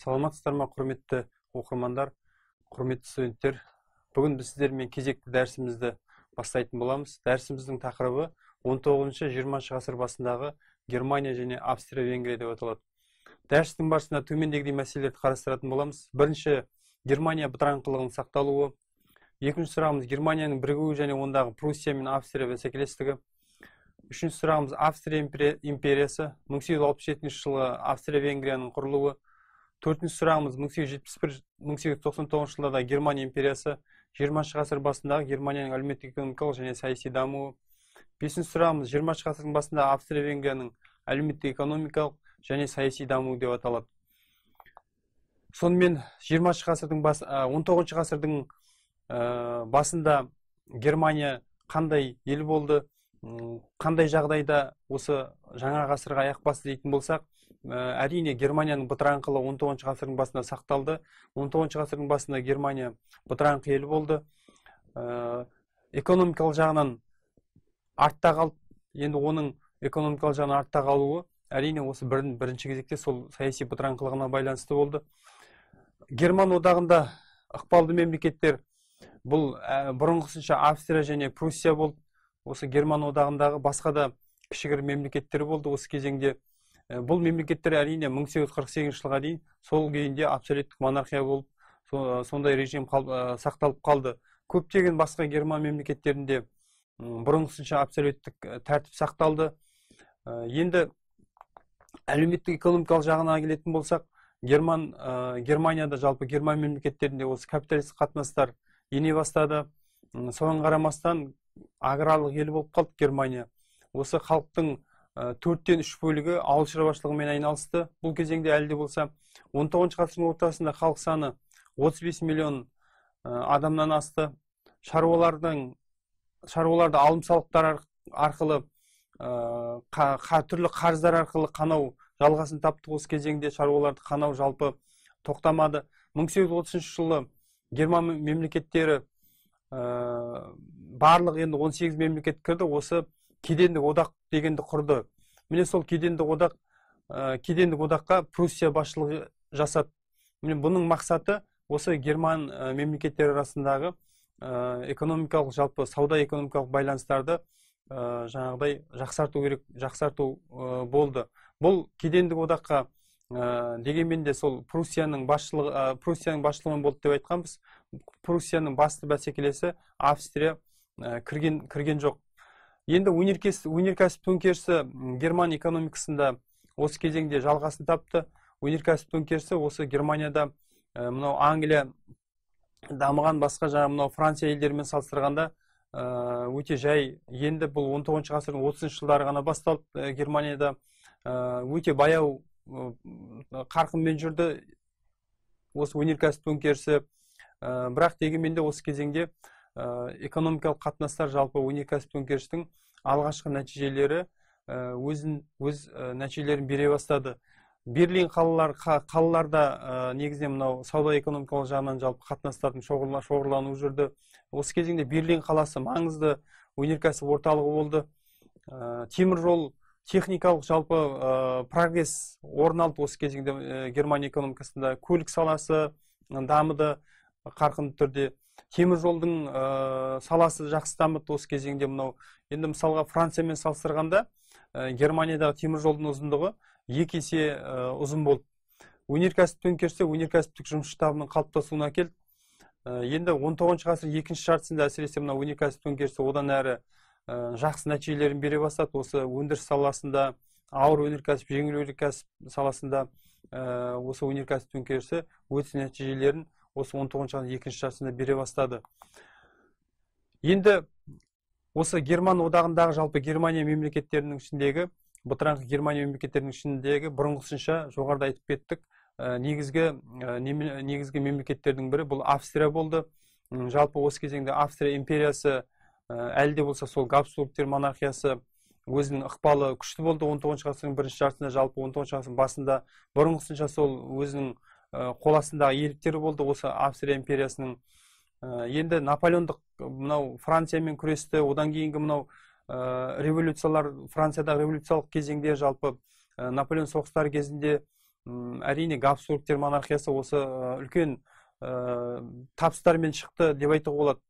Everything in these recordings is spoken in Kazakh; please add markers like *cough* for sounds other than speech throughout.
саламатсыздар ма құрметті оқырмандар құрметті студенттер. Бүгін біз сіздермен кезекті дәрісімізді бастайтын боламыз. Дәрісіміздің тақырыбы 19-20 ғасыр басындағы германия және австрия венгрия деп аталады. Дәрістің барысында төмендегідей мәселелерді қарастыратын боламыз. Бірінші германия бытыраңқылығының сақталуы. Екінші сұрағымыз германияның бірігуі және ондағы пруссия мен австрия бәсекелестігі. Үшінші сұрағымыз австрия империясы. 1867 жылы австрия венгрияның құрылуы. Төртінші сұрағымыз 1871-1899 жылдарда германия империясы жиырмасыншы ғасыр басындағы германияның әлеуметтік экономикалық және саяси дамуы. Бесінші сұрағымыз жиырмасыншы ғасырдың басында австрия венгрияның әлеуметтік экономикалық және саяси дамуы деп аталады. Сонымен жиырмасыншы ғасырдың бас он тоғызыншы ғасырдың басында германия қандай ел болды? Қандай жағдайда осы жаңа ғасырға аяқ басты дейтін болсақ әрине германияның бытыраңқылы 19 ғасырдың басында сақталды. 19 ғасырдың басында германия бытыраңқы ел болды. Экономикалық жағынан артта қалды. Енді оның экономикалық жағынан артта қалуы әрине осы бірін, бірінші кезекте сол саяси бытыраңқылығына байланысты болды. Герман одағында ықпалды мемлекеттер бұл ә, бұрынғысынша австрия және пруссия болды. Осы герман одағындағы басқа да кішігірім мемлекеттер болды. Осы кезеңде Э, бұл мемлекеттер әрине 1848 жылға дейін сол күйінде абсолюттік монархия болып э, сондай режим э, сақталып қалды. Көптеген басқа герман мемлекеттерінде бұрынғысынша абсолюттік тәртіп сақталды. Енді әлеуметтік экономикалық жағына келетін болсақ герман германияда жалпы герман мемлекеттерінде осы капиталистік қатынастар ене бастады. Соған қарамастан аграрлық ел болып қалды германия. Осы халықтың төрттен үш бөлігі ауыл шаруашылығымен айналысты. Бұл кезеңде әлі де болса 19 ғасырдың ортасында халық саны 35 миллион адамнан асты. Шаруалардың шаруаларды алым салықтар арқылы қа, түрлі қарыздар арқылы қанау жалғасын тапты. Осы кезеңде шаруаларды қанау жалпы тоқтамады. 1830 жылы герман мемлекеттері ә, барлық енді 18 мемлекет кірді. Осы кедендік одақ дегенді құрды. Міне сол кедендік одақ ә, кедендік одаққа пруссия басшылығы жасады. Міне бұның мақсаты осы герман ә, мемлекеттері арасындағы ә, экономикалық жалпы сауда экономикалық байланыстарды ә, жаңағыдай жақсарту керек жақсарту болды. Бұл кедендік одаққа ә, дегенмен де сол пруссияның басшылығы ә, пруссияның басшылығымен болды деп айтқанбыз. Пруссияның басты бәсекелесі австрия ә, кірген кірген жоқ. Енді өнеркәсіп төңкерісі герман экономикасында осы кезеңде жалғасын тапты. Өнеркәсіп төңкерісі осы германияда ә, мынау англия дамыған басқа жаңағы мынау франция елдерімен салыстырғанда ә, өте жай. Енді бұл 19 ғасырдың 30 жылдары ғана басталды ә, германияда өте баяу қарқынмен жүрді осы өнеркәсіп төңкерісі. Бірақ дегенмен де осы кезеңде Э, экономикалық қатынастар жалпы өнеркәсіп төңкерістің алғашқы нәтижелері э, өзін өз э, нәтижелерін бере бастады. Берлин қалалар қалаларда негізінен мынау сауда экономикалық жағынан жалпы қатынастардың шоғырлануы жүрді. Осы кезеңде берлин қаласы маңызды өнеркәсіп орталығы болды. Темір жол техникалық жалпы прогресс орын алды. Осы кезеңде германия экономикасында көлік саласы дамыды. Қарқынды түрде. Темір жолдың ә, саласы жақсы дамыды осы кезеңде мынау. Енді мысалға франциямен салыстырғанда ә, германиядағы темір жолдың ұзындығы екі есе ә, ұзын болды. Өнеркәсіп төңкерісі өнеркәсіптік жұмыс штабының қалыптасуына әкелді ә, енді 19 ғасыр екінші жартысында әсіресе мына өнеркәсіп төңкерісі одан әрі ә, жақсы нәтижелерін бере бастады. Осы өндіріс саласында ауыр өнеркәсіп жеңіл өнеркәсіп саласында ә, осы өнеркәсіп төңкерісі өз нәтижелерін осы 19 ғасырдың екінші жартысында бере бастады. Енді осы герман одағындағы жалпы германия мемлекеттерінің ішіндегі бытыраңқы германия мемлекеттерінің ішіндегі бұрынғысынша жоғарыда айтып кеттік ә, негізгі ә, негізгі мемлекеттердің бірі бұл австрия болды. Жалпы осы кезеңде австрия империясы ә, әлі де болса сол габсбургтер монархиясы өзінің ықпалы күшті болды. 19 ғасырдың бірінші жартысында жалпы 19 ғасырдың басында бұрынғысынша сол өзінің қол астындағы иеліктері болды. Осы австрия империясының э, енді наполеондық мынау франциямен күресті. Одан кейінгі мынау ә, революциялар франциядағы революциялық кезеңде жалпы наполеон соғыстары кезінде әрине габсбургтер монархиясы осы үлкен табыстармен шықты деп айтуға болады.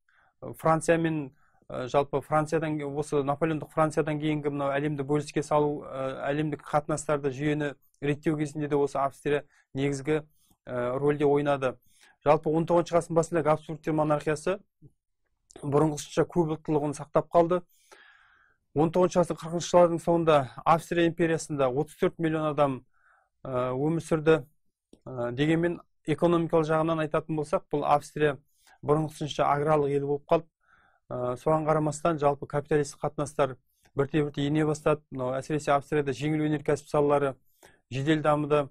Франциямен жалпы франциядан осы наполеондық франциядан кейінгі мынау әлемді бөліске салу әлемдік қатынастарды жүйені реттеу кезінде де осы австрия негізгі рөлде ойнады. Жалпы он тоғызыншы ғасырдың басында габсбургтер монархиясы бұрынғысынша көп сақтап қалды. Он тоғызыншы ғасырдың қырқыншы жылдардың соңында австрия империясында 34 миллион адам өмір сүрді. Дегенмен экономикалық жағынан айтатын болсақ бұл австрия бұрынғысынша аграрлық ел болып қалды. Соған қарамастан жалпы капиталистік қатынастар бірте бірте ене бастады. Мынау әсіресе австрияда жеңіл өнеркәсіп салалары жедел дамыды.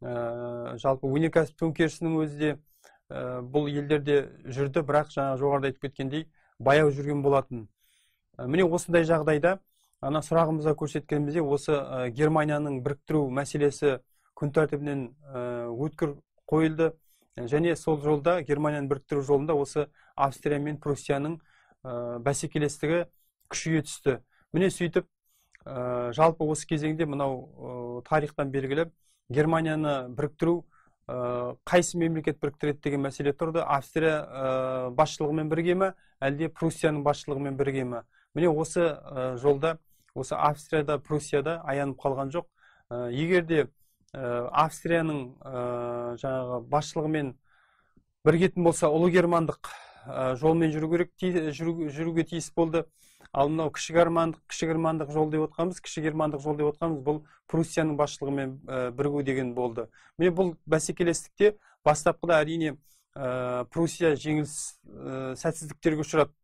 Жалпы өнеркәсіп төңкерісінің өзі де бұл елдерде жүрді бірақ жаңа жоғарыда айтып кеткендей баяу жүрген болатын. Міне осындай жағдайда ана сұрағымызда көрсеткеніміздей осы германияның біріктіру мәселесі күн тәртібінен өткір қойылды. Және сол жолда германияны біріктіру жолында осы австрия мен пруссияның бәсекелестігі күшейе түсті. Міне сөйтіп жалпы осы кезеңде мынау тарихтан белгілі германияны біріктіру қайсы мемлекет біріктіреді деген мәселе тұрды. Австрия басшылығымен бірге ма әлде пруссияның басшылығымен бірге ма міне осы жолда осы австрияда пруссияда аянып қалған жоқ. Егер де австрияның жаңағы басшылығымен біргетін болса ұлы германдық жолмен жүру керек жүруге тиіс болды. Ал мынау кіші германдық кіші германдық жол деп отқанымыз кіші германдық жол деп отқанымыз бұл пруссияның басшылығымен бірігу деген болды. Міне бұл бәсекелестікте бастапқыда әрине пруссия жеңіліс сәтсіздіктерге ұшырады.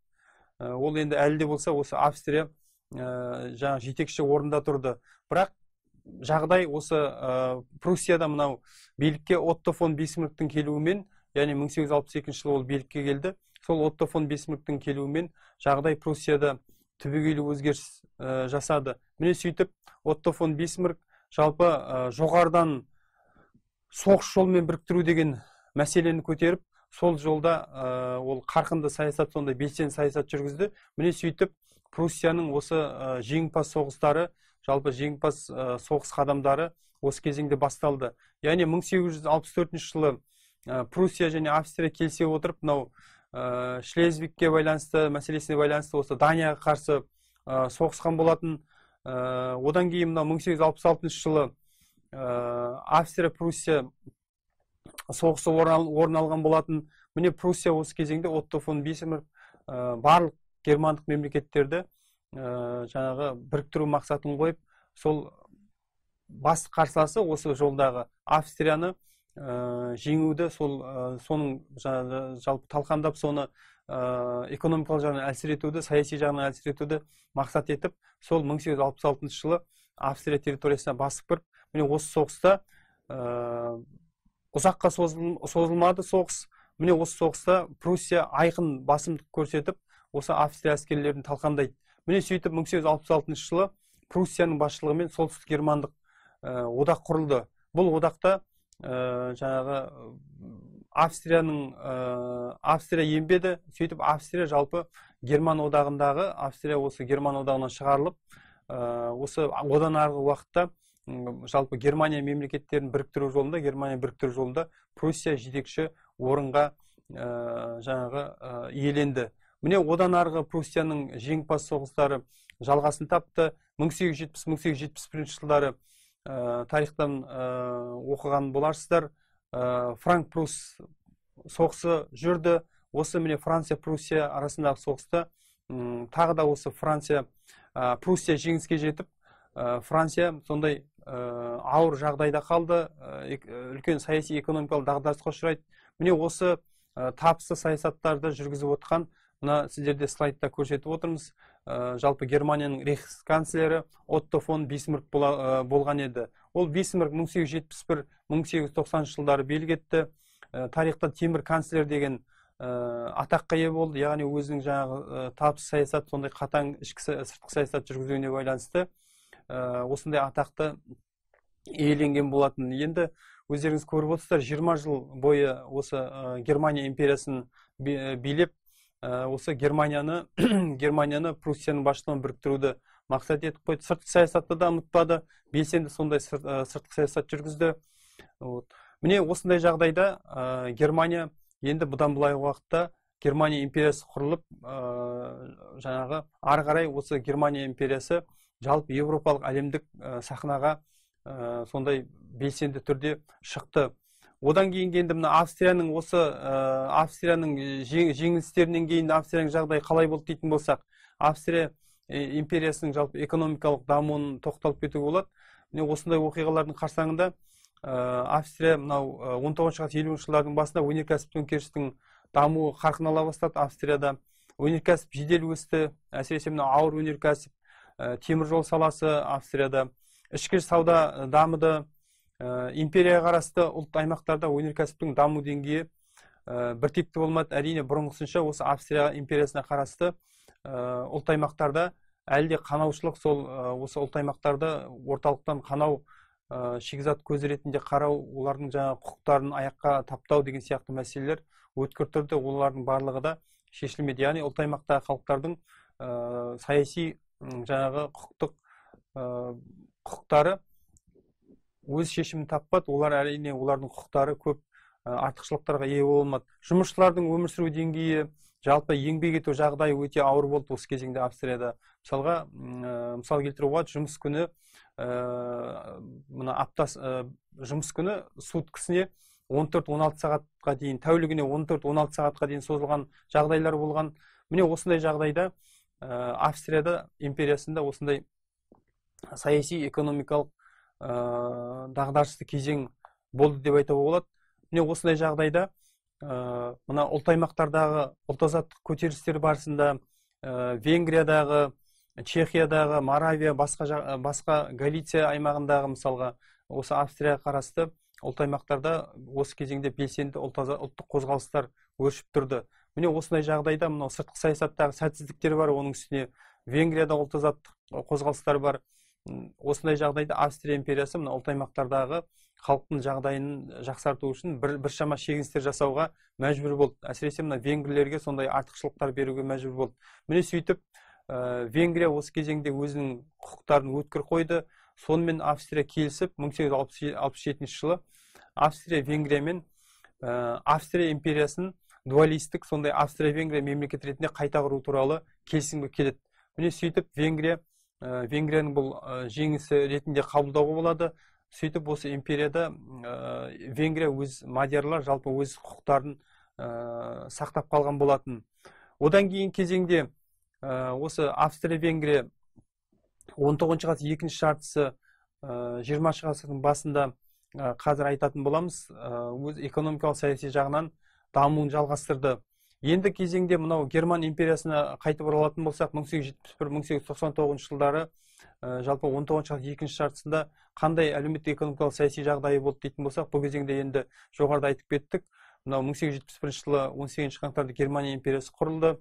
Ол енді әлі де болса осы австрия жаңа жетекші орында тұрды. Бірақ жағдай осы пруссияда мынау билікке отто фон бисмарктің келуімен яғни 1862 жылы ол билікке келді. Сол отто фон бисмарктің келуімен жағдай пруссияда түбегейлі өзгеріс жасады. Міне сөйтіп отто фон бисмарк жалпы жоғарыдан соғыс жолмен біріктіру деген мәселені көтеріп сол жолда ол қарқынды саясат сондай белсенді саясат жүргізді. Міне сөйтіп пруссияның осы жеңімпаз соғыстары жалпы жеңімпаз соғыс қадамдары осы кезеңде басталды. Яғни 1864 жылы пруссия және австрия келісе отырып мынау ә, шлезвигке байланысты мәселесіне байланысты осы данияға қарсы ә, соғысқан болатын. Ә, одан кейін мынау 1866 жылы ә, австрия пруссия соғысы орын алған болатын. Міне пруссия осы кезеңде отто фон бисмарк ә, барлық германдық мемлекеттерді ә, жаңағы біріктіру мақсатын қойып сол басты қарсыласы осы жолдағы австрияны жеңуді сол ә, соның жалпы талқандап соны ә, экономикалық жағынан әлсіретуді саяси жағынан әлсіретуді мақсат етіп сол 1866 жылы австрия территориясына басып кіріп міне осы соғыста ә, ұзаққа созылмады соғыс. Міне осы соғыста пруссия айқын басымдық көрсетіп осы австрия әскерлерін талқандайды. Міне сөйтіп 1866 жылы пруссияның басшылығымен солтүстік германдық одақ құрылды. Бұл одақта жаңағы австрияның австрия енбеді сөйтіп австрия жалпы герман одағындағы австрия осы герман одағынан шығарылып осы одан арғы уақытта жалпы германия мемлекеттерін біріктіру жолында германия біріктіру жолында пруссия жетекші орынға жаңағы иеленді. Міне одан арғы пруссияның жеңімпаз соғыстары жалғасын тапты. 1870-1871 жылдары тарихтан ә, оқыған боларсыздар. Ә, франк прус соғысы жүрді. Осы міне франция пруссия арасындағы соғыста тағы да осы франция ә, пруссия жеңіске жетіп ә, франция сондай ә, ауыр жағдайда қалды. Үлкен саяси экономикалық дағдарысқа ұшырайды. Міне осы табысты саясаттарды жүргізіп отқан мына сіздерде слайдта көрсетіп отырмыз. Ә, жалпы германияның рейхсканцлері отто фон бисмарк бола, болған еді. Ол бисмарк 1871-1890 жылдары билік етті. Ә, тарихта темір канцлер деген ә, атаққа ие болды. Яғни өзінің жаңағы ә, табыс саясат сондай қатаң ішкі сыртқы саясат жүргізуіне байланысты ә, осындай атақты иеленген болатын. Енді өздеріңіз көріп отырсыздар 20 жыл бойы осы ә, германия империясын билеп осы германияны *clears throat* германияны пруссияның басшылығымен біріктіруді мақсат етіп қойды. Сыртқы саясатты да ұмытпады. Белсенді сондай сыртқы саясат жүргізді. Вот. Міне осындай жағдайда ә, германия енді бұдан былайғы уақытта германия империясы құрылып ә, жаңағы ары қарай осы германия империясы жалпы еуропалық әлемдік ә, сахнаға ә, сондай белсенді түрде шықты. Одан кейінгі енді мына австрияның осы ә, австрияның жеңілістерінен кейін австрияның жағдайы қалай болды дейтін болсақ австрия империясының жалпы экономикалық дамуын тоқталып кетуге болады. Міне осындай оқиғалардың қарсаңында австрия мынау он тоғызыншы ғасыр елуінші жылдардың басында өнеркәсіп төңкерістің дамуы қарқын ала бастады австрияда. Өнеркәсіп жедел өсті әсіресе мына ауыр өнеркәсіп ә, теміржол саласы австрияда. Ішкі сауда дамыды ә, империяға қарасты ұлт аймақтарда өнеркәсіптің даму деңгейі ә, біртекті болмады. Әрине бұрынғысынша осы австрия империясына қарасты ә, ұлт аймақтарда әлі де қанаушылық сол осы ұлт аймақтарды орталықтан қанау ә, шикізат көзі ретінде қарау олардың жаңа құқықтарын аяққа таптау деген сияқты мәселелер өткір тұрды олардың барлығы да шешілмеді яғни ұлт аймақтағы халықтардың ә, саяси жаңағы құқықтық құқықтары өз шешімін таппады олар әрине олардың құқықтары көп артықшылықтарға ие бола алмады жұмысшылардың өмір сүру деңгейі жалпы еңбек ету жағдайы өте ауыр болды осы кезеңде австрияда. Мысалға мысал келтіруге болады жұмыс күні ә, мына аптас ә, жұмыс күні суткісіне 14-16 сағатқа дейін тәулігіне 14-16 сағатқа дейін созылған жағдайлар болған. Міне осындай жағдайда австрияда империясында осындай саяси экономикалық ә, дағдарысты кезең болды деп айтуға болады. Міне осындай жағдайда ә, мына ұлт аймақтардағы ұлт азаттық көтерілістер барысында ә, венгриядағы чехиядағы моравия басқа басқа галиция аймағындағы мысалға осы австрияға қарасты ұлт аймақтарда осы кезеңде белсенді ұлт ұлттық қозғалыстар өршіп тұрды. Міне осындай жағдайда мынау сыртқы саясаттағы сәтсіздіктер бар оның үстіне венгрияда ұлт азаттық қозғалыстар бар. Осындай жағдайда австрия империясы мына ұлт аймақтардағы халықтың жағдайын жақсарту үшін бір біршама шегіністер жасауға мәжбүр болды. Әсіресе мына венгрлерге сондай артықшылықтар беруге мәжбүр болды. Міне сөйтіп ә, венгрия осы кезеңде өзінің құқықтарын өткір қойды. Сонымен австрия келісіп 1867 жылы австрия венгриямен ә, австрия империясын дуалистік сондай австрия венгрия мемлекет ретінде қайта құру туралы келісімге келеді. Міне сөйтіп венгрия венгрияның бұл ә, жеңісі ретінде қабылдауға болады. Сөйтіп осы империяда ә, венгрия өз мадиярлар жалпы өз құқықтарын сақтап қалған болатын. Одан кейін кезеңде осы австрия венгрия он тоғызыншы ғасыр екінші жартысы жиырмасыншы ғасырдың басында қазір айтатын боламыз. Өз экономикалық саяси жағынан дамуын жалғастырды. Енді кезеңде мынау герман империясына қайтып оралатын болсақ мың сегіз жүз жетпіс бір мың сегіз жүз тоқсан тоғызыншы жылдары жалпы он тоғызыншы ғасыр екінші жартысында қандай әлеуметтік экономикалық саяси жағдайы болды дейтін болсақ бұл кезеңде енді жоғарыда айтып кеттік. Мынау мың сегіз жүз жетпіс бірінші жылы он сегізінші қаңтарда германия империясы құрылды.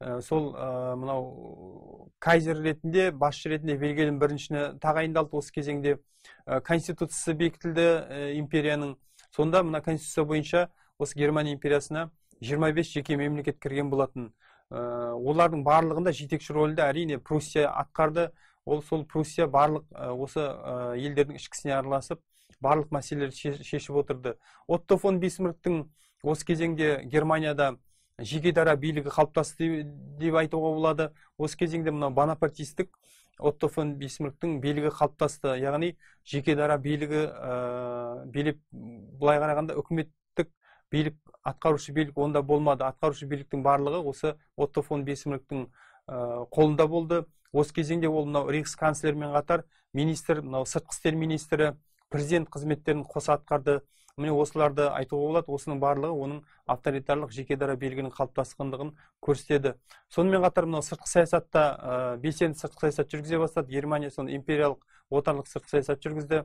Э, сол ә, мынау кайзер ретінде басшы ретінде вильгельм біріншіні тағайындалды осы кезеңде. Ә, конституциясы бекітілді ә, империяның. Сонда мына конституция бойынша осы германия империясына 25 жеке мемлекет кірген болатын. Ә, олардың барлығында жетекші рөлді әрине пруссия атқарды. Ол сол пруссия барлық осы ә, елдердің ішкісіне араласып барлық мәселелерді шешіп отырды. Отто фон бисмарктың осы кезеңде германияда жеке дара билігі қалыптасты деп айтуға болады. Осы кезеңде мына бонапартистік отто фон бисмарктың билігі қалыптасты. Яғни жеке дара билігі ә, билік былай қарағанда үкіметтік билік атқарушы билік онда болмады. Атқарушы биліктің барлығы осы отто фон бисмарктың ә, қолында болды. Осы кезеңде ол мынау рейхс канцлермен қатар министр мынау сыртқы істер министрі президент қызметтерін қоса атқарды. Міне осыларды айтуға болады. Осының барлығы оның авторитарлық жеке дара белгінің қалыптасқандығын көрсетеді. Сонымен қатар мынау сыртқы саясатта ә, белсенді сыртқы саясат жүргізе бастады. Германия соны империялық отарлық сыртқы саясат жүргізді.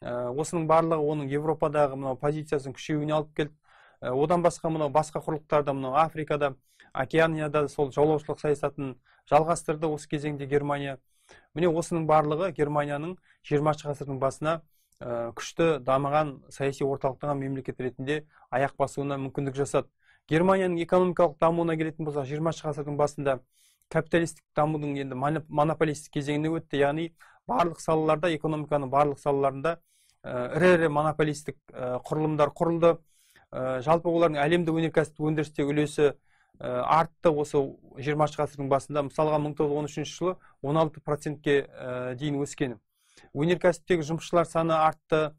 Ә, осының барлығы оның европадағы мынау позициясының күшеюіне алып келді. Одан басқа мынау басқа құрлықтарда мынау африкада океанияда сол жаулаушылық саясатын жалғастырды осы кезеңде германия. Міне осының барлығы германияның жиырмасыншы ғасырдың басына ә, күшті дамыған саяси орталықтаған мемлекет ретінде аяқ басуына мүмкіндік жасады. Германияның экономикалық дамуына келетін болсақ жиырмасыншы ғасырдың басында капиталистік дамудың енді монополистік кезеңіне өтті. Яғни барлық салаларда экономиканың барлық салаларында ірі ірі монополистік құрылымдар құрылды. Жалпы олардың әлемдік өнеркәсіптік өндірістегі үлесі артты осы жиырмасыншы ғасырдың басында. Мысалға мың тоғыз жүз он үшінші жылы он алты процентке дейін өскен. Өнеркәсіптегі жұмысшылар саны артты.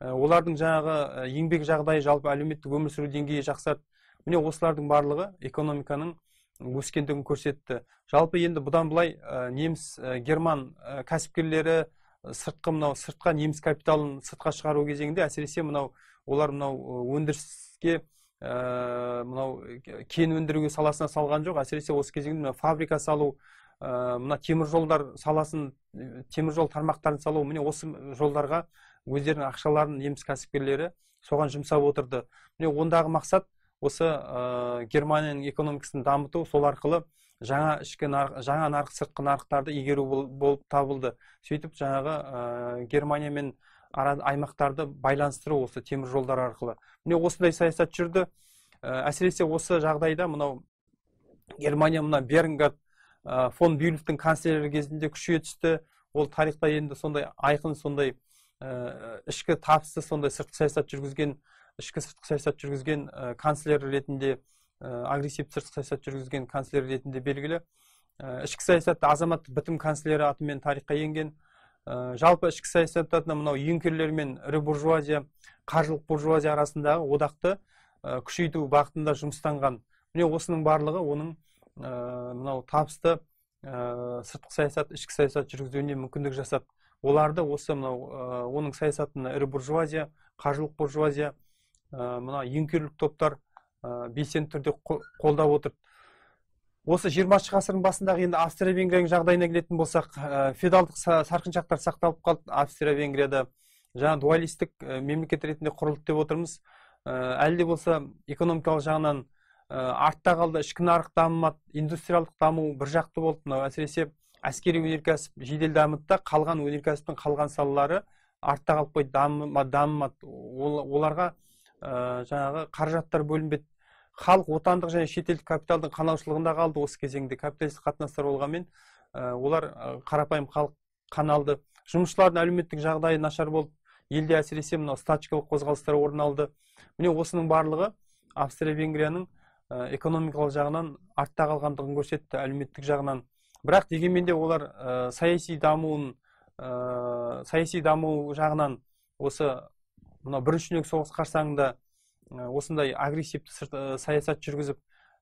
Олардың жаңағы еңбек жағдайы жалпы әлеуметтік өмір сүру деңгейі жақсарды. Міне осылардың барлығы экономиканың өскендігін көрсетті. Жалпы енді бұдан былай неміс герман кәсіпкерлері сыртқы мынау сыртқа неміс капиталын сыртқа шығару кезеңінде әсіресе мынау олар мынау өндіріске мынау кен өндіруге саласына салған жоқ. әсіресе осы кезеңде фабрика салу мына темір жолдар саласын темір жол тармақтарын салу міне осы жолдарға өздерінің ақшаларын неміс кәсіпкерлері соған жұмсап отырды. міне ондағы мақсат осы ә, германияның экономикасын дамыту сол арқылы жаңа ішкі нарық жаңа нарық сыртқы нарықтарды игеру болып табылды. Сөйтіп жаңағы ә, германия мен ара, аймақтарды байланыстыру осы темір жолдар арқылы. Міне осындай саясат жүрді. Ә, әсіресе осы жағдайда мынау германия мына бернгард фон бюлевтің канцлері кезінде күшейе түсті. Ол тарихта енді сондай айқын сондай ішкі табысты сондай сыртқы саясат жүргізген ішкі сыртқы саясат жүргізген канцлер ретінде агрессивті сыртқы саясат жүргізген канцлер ретінде белгілі. Ішкі саясатта азаматтық бітім канцлері атымен тарихқа енген. Жалпы ішкі саясатта мынау юнкерлер мен ірі буржуазия қаржылық буржуазия арасындағы одақты күшейту бағытында жұмыстанған. Міне осының барлығы оның мынау табысты сыртқы саясат ішкі саясат жүргізуіне мүмкіндік жасады. Оларды осы мынау оның саясатын ірі буржуазия қаржылық буржуазия мына юнкерлік топтар белсенді түрде қолдап отыр осы жиырмасыншы ғасырдың басындағы енді австрия венгрияның жағдайына келетін болсақ феодалдық сарқыншақтар сақталып қалды. Австрия венгрияда жаңа дуалистік мемлекет ретінде құрылды деп отырмыз. Әлі де болса экономикалық жағынан Э, артта қалды. Ішкі нарық дамымады индустриалдық даму бір жақты болды. Мынау әсіресе әскери өнеркәсіп жедел дамыды да қалған өнеркәсіптің қалған салалары артта қалып қойды. Дамымады оларға ә, жаңағы қаражаттар бөлінбеді. Халық отандық және шетелдік капиталдың қанаушылығында қалды осы кезеңде. Капиталистік қатынастар болғанмен ә, олар қарапайым халық қаналды жұмысшылардың әлеуметтік жағдайы нашар болды. Елде әсіресе мынау стачкалық қозғалыстар орын алды. Міне осының барлығы австрия венгрияның экономикалық жағынан артта қалғандығын көрсетті әлеуметтік жағынан. Бірақ дегенмен де олар ә, саяси дамуын ә, саяси даму жағынан осы мынау бірінші дүниежүзілік соғыс қарсаңында осындай агрессивті сырт, саясат жүргізіп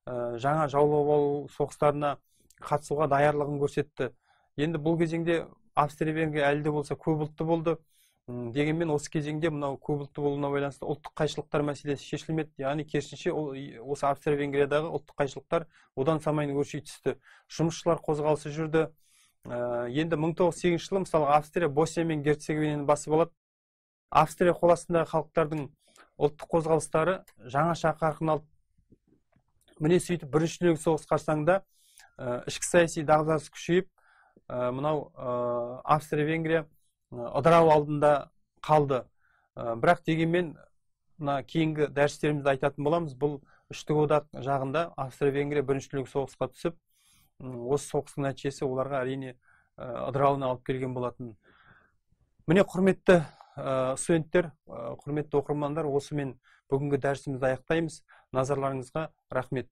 ә, жаңа жаулап алу соғыстарына қатысуға даярлығын көрсетті. Енді бұл кезеңде австрия венгрия әлі де болса көпұлтты болды. Дегенмен осы кезеңде мынау көпұлтты болуына байланысты ұлттық қайшылықтар мәселесі шешілмеді. Яғни керісінше осы австрия венгриядағы ұлттық қайшылықтар одан самайын өрши түсті. Жұмысшылар қозғалысы жүрді. Ә, енді 1908 жылы мысалы австрия босния мен герцеговинаны басып алады. Австрия қол астындағы халықтардың ұлттық қозғалыстары жаңаша қарқын алды міне сөйтіп бірінші дүниежүзілік соғыс қарсаңында ішкі саяси дағдарыс күшейіп мынау австрия венгрия ыдырау алдында қалды. Бірақ дегенмен мына кейінгі дәрістерімізде айтатын боламыз. Бұл үштік одақ жағында австрия венгрия бірінші соғысқа түсіп осы соғыстың нәтижесі оларға әрине ыдырауына алып келген болатын. Міне құрметті студенттер құрметті оқырмандар осымен бүгінгі дәрісімізді аяқтаймыз. Назарларыңызға рахмет.